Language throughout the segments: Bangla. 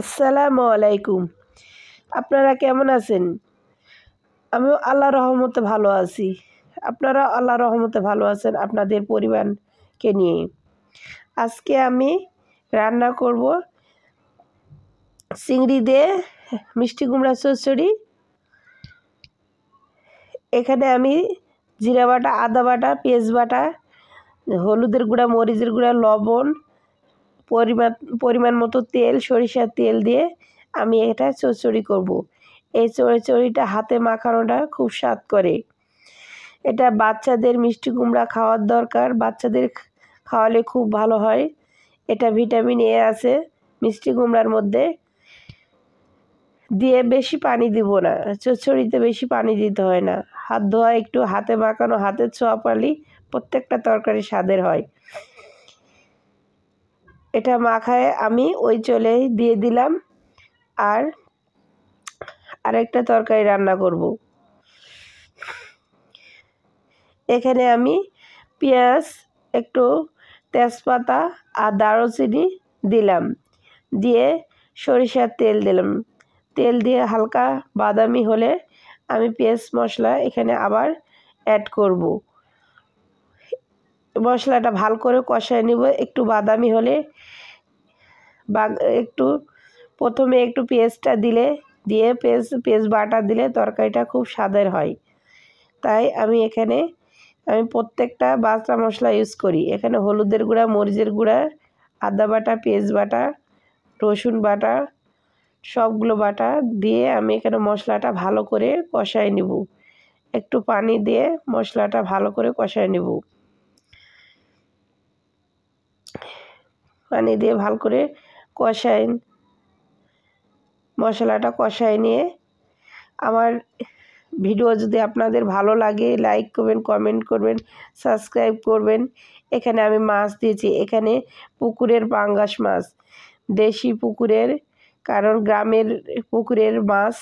আসসালামু আলাইকুম। আপনারা কেমন আছেন? আমিও আল্লাহ রহমতে ভালো আছি। আপনারা আল্লাহ রহমতে ভালো আছেন আপনাদের পরিবারকে নিয়ে। আজকে আমি রান্না করব চিংড়ি দিয়ে মিষ্টি কুমড়া চচ্চড়ি। এখানে আমি জিরা বাটা, আদা বাটা, পেঁয়াজ বাটা, হলুদের গুঁড়া, মরিচের গুঁড়া, লবণ পরিমাণ পরিমাণ মতো তেল, সরিষার তেল দিয়ে আমি এটা চচ্চড়ি করব। এই চড়চড়িটা হাতে মাখানোটা খুব স্বাদ করে। এটা বাচ্চাদের মিষ্টি কুমড়া খাওয়ার দরকার। বাচ্চাদের খাওয়ালে খুব ভালো হয়। এটা ভিটামিন এ আছে মিষ্টি কুমড়ার মধ্যে। দিয়ে বেশি পানি দিব না। চচ্চড়িতে বেশি পানি দিতে হয় না। হাত ধোয়া একটু হাতে মাখানো হাতের ছোঁয়া পালি প্রত্যেকটা তরকারি স্বাদের হয়। এটা মাখায়, আমি ওই চলে দিয়ে দিলাম। আর আরেকটা তরকারি রান্না করব। এখানে আমি পেঁয়াজ, একটু তেজপাতা আর দারুচিনি দিলাম। দিয়ে সরিষার তেল দিলাম। তেল দিয়ে হালকা বাদামি হলে আমি পেঁয়াজ মশলা এখানে আবার অ্যাড করব। মশলাটা ভালো করে কষায় নিব। একটু বাদামি হলে বা একটু প্রথমে একটু পেঁয়াজটা দিলে, দিয়ে পেঁয়াজ পেঁয়াজ বাটা দিলে তরকারিটা খুব স্বাদের হয়। তাই আমি এখানে, আমি প্রত্যেকটা বাটা মশলা ইউজ করি। এখানে হলুদের গুঁড়া, মরিচের গুঁড়া, আদা বাটা পেঁয়াজ বাটা, রসুন বাটা, সবগুলো বাটা দিয়ে আমি এখানে মশলাটা ভালো করে কষায় নিব। একটু পানি দিয়ে মশলাটা ভালো করে কষায় নেব। পানি দিয়ে ভালো করে কষাই মশলাটা কষাই নিয়ে আমার ভিডিও যদি আপনাদের ভালো লাগে লাইক করবেন কমেন্ট করবেন সাবস্ক্রাইব করবেন। এখানে আমি মাছ দিয়েছি। এখানে পুকুরের পাঙ্গাস মাছ, দেশি পুকুরের, কারণ গ্রামের পুকুরের মাছ,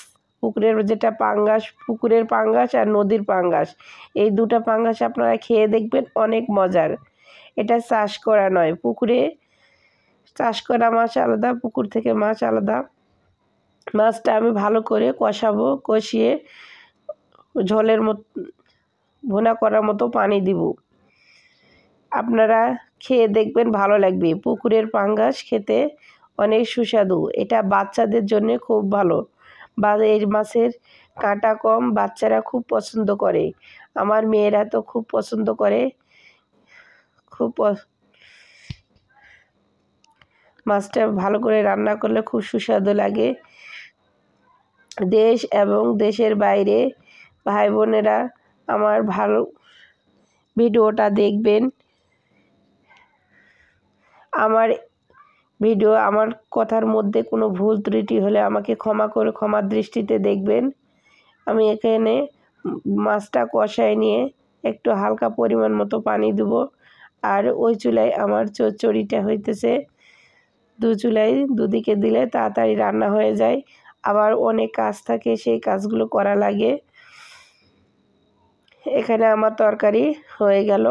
পুকুরের যেটা পাঙ্গাস, পুকুরের পাঙ্গাস আর নদীর পাঙ্গাস, এই দুটা পাঙ্গাস আপনারা খেয়ে দেখবেন, অনেক মজার। এটা চাষ করা নয়। পুকুরে চাষ করা মাছ আলাদা, পুকুর থেকে মাছ আলাদা। মাছটা আমি ভালো করে কষাবো, কষিয়ে ঝোলের মত, ভুনা করার মতো পানি দিব। আপনারা খেয়ে দেখবেন ভালো লাগবে। পুকুরের পাঙ্গাস খেতে অনেক সুস্বাদু। এটা বাচ্চাদের জন্য খুব ভালো। বা এই মাছের কাঁটা কম, বাচ্চারা খুব পছন্দ করে। আমার মেয়েরা তো খুব পছন্দ করে। খুব মাছটা ভালো করে রান্না করলে খুব সুস্বাদু লাগে। দেশ এবং দেশের বাইরে ভাই বোনেরা আমার ভালো ভিডিওটা দেখবেন। আমার ভিডিও, আমার কথার মধ্যে কোনো ভুল ত্রুটি হলে আমাকে ক্ষমা করে, ক্ষমার দৃষ্টিতে দেখবেন। আমি এখানে মাছটা কষায় নিয়ে একটু হালকা পরিমাণ মতো পানি দেবো। আর ওই চুলায় আমার চচ্চড়িটা হইতেছে। দু চুলাই দুদিকে দিলে তাড়াতাড়ি রান্না হয়ে যায়। আবার অনেক কাজ থাকে, সেই কাজগুলো করা লাগে। এখানে আমার তরকারি হয়ে গেল।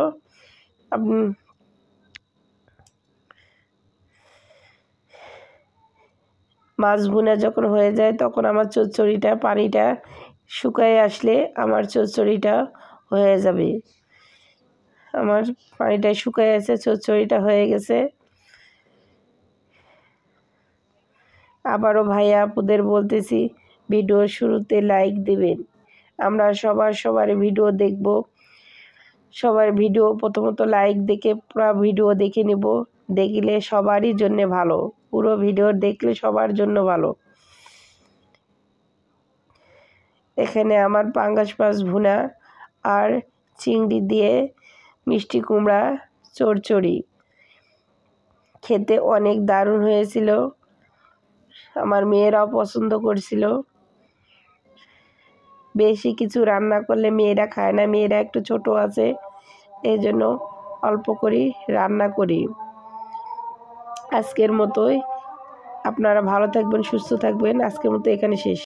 মাছ ভুনা যখন হয়ে যায় তখন আমার চচ্চড়িটা, পানিটা শুকায় আসলে আমার চচ্চড়িটা হয়ে যাবে। আমার পানিটা শুকায় আছে চচ্চড়িটা হয়ে গেছে। আবারও ভাইয়া আপুদের বলতেছি ভিডিও শুরুতে লাইক দেবেন। আমরা সবার সবার ভিডিও দেখব। সবার ভিডিও প্রথমত লাইক দেখে পুরো ভিডিও দেখে নেব। দেখলে সবারই জন্যে ভালো। পুরো ভিডিও দেখলে সবার জন্য ভালো। এখানে আমার পাঙ্গাস মাছ ভুনা আর চিংড়ি দিয়ে মিষ্টি কুমড়া, চড়চড়ি। খেতে অনেক দারুণ হয়েছিল। আমার মেয়েরাও পছন্দ করছিল। বেশি কিছু রান্না করলে মেয়েরা খায় না, মেয়েরা একটু ছোট আছে এই জন্য অল্প করি রান্না করি। আজকের মতোই। আপনারা ভালো থাকবেন, সুস্থ থাকবেন। আজকের মতো এখানে শেষ।